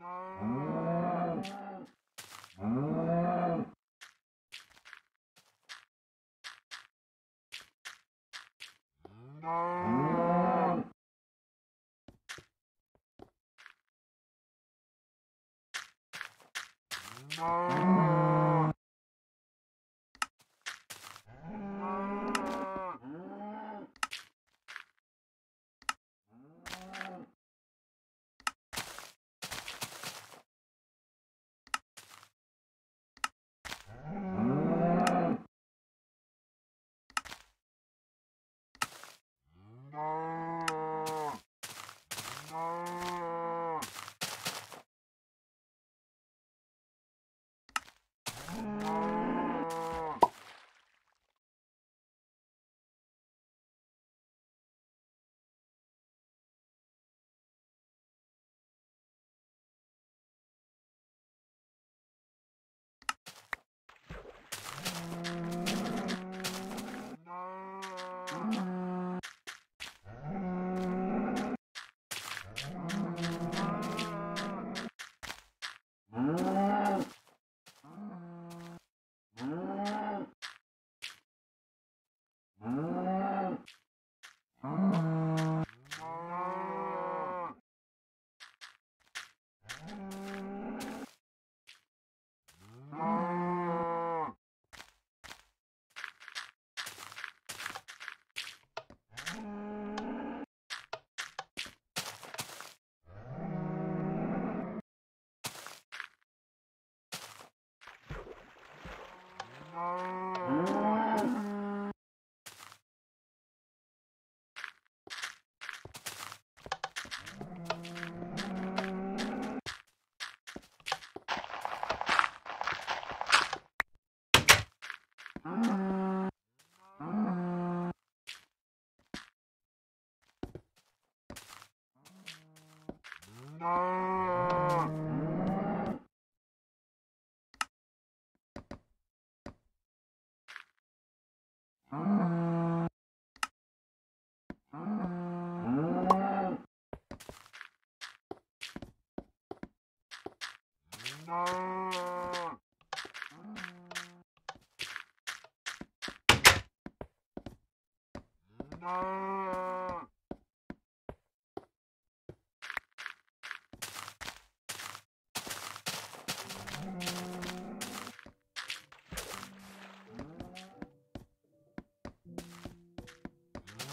Oh. No.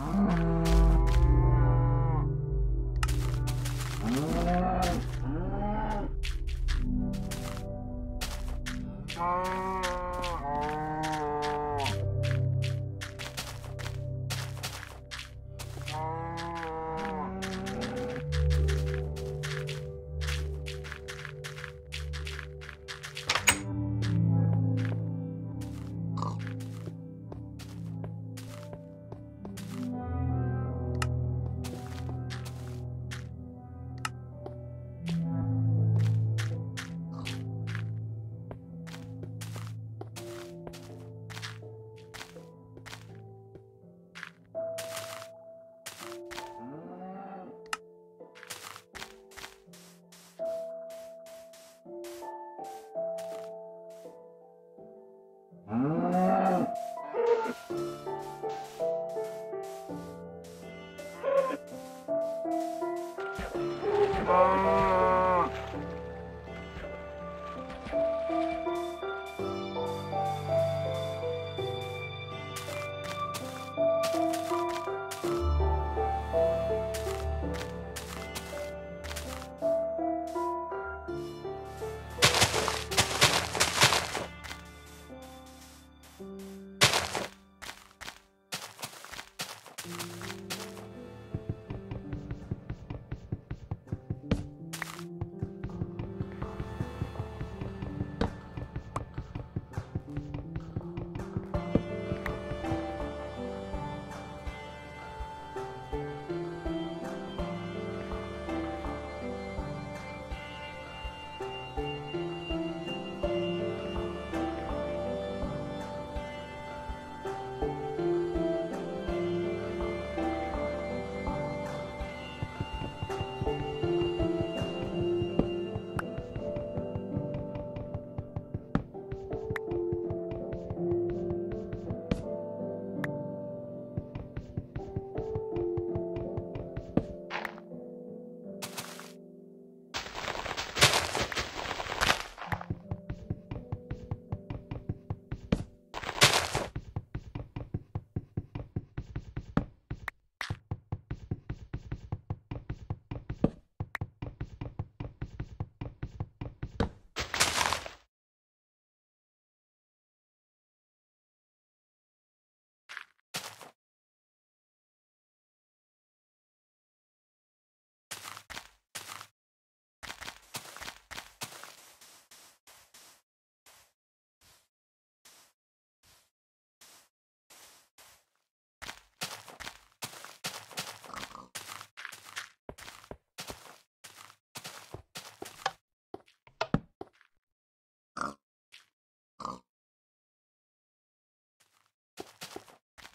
Oh. 아.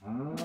Mm-hmm.